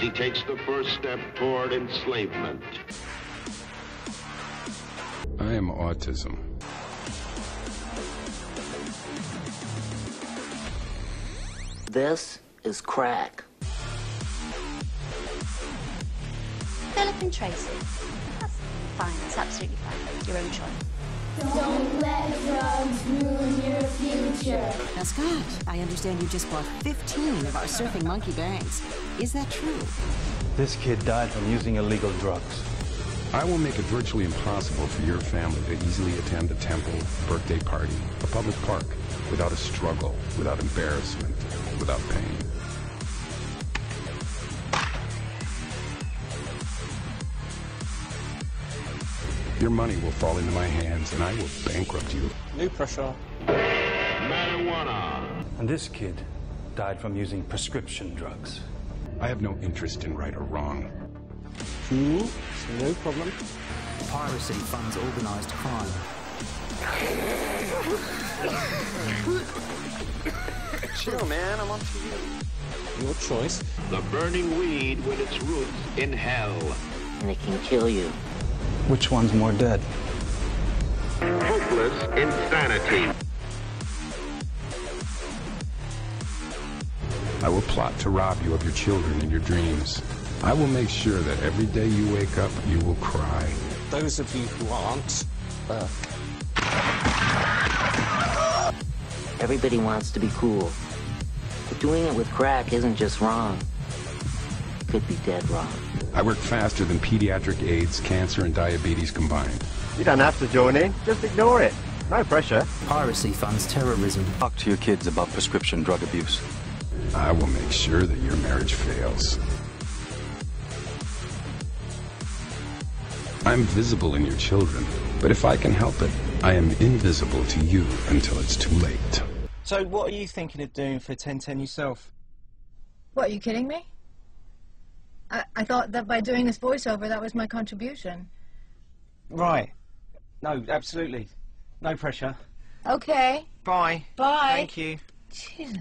he takes the first step toward enslavement. I am autism. This is crack. Philip and Tracy. That's fine. That's absolutely fine. Your own choice. Don't let drugs ruin your future. Now, Scott, I understand you just bought 15 of our surfing monkey bangs. Is that true? This kid died from using illegal drugs. I will make it virtually impossible for your family to easily attend a temple, birthday party, a public park, without a struggle, without embarrassment, without pain. Your money will fall into my hands and I will bankrupt you. New pressure. Marijuana. And this kid died from using prescription drugs. I have no interest in right or wrong. Cool. No problem. Piracy funds organized crime. Chill, man. I'm on to you. Your choice. The burning weed with its roots in hell. And it can kill you. Which one's more dead? Hopeless insanity. I will plot to rob you of your children and your dreams. I will make sure that every day you wake up, you will cry. Those of you who aren't, uh, Everybody wants to be cool. But doing it with crack isn't just wrong. It could be dead wrong. I work faster than pediatric AIDS, cancer, and diabetes combined. You don't have to join in. Just ignore it. No pressure. Piracy funds terrorism. talk to your kids about prescription drug abuse. I will make sure that your marriage fails. I'm visible in your children, but if I can help it, I am invisible to you until it's too late. So, what are you thinking of doing for 1010 yourself? What, are you kidding me? I, I thought that by doing this voiceover, that was my contribution. Right. No, absolutely. No pressure. Okay. Bye. Bye. Thank you. Jesus.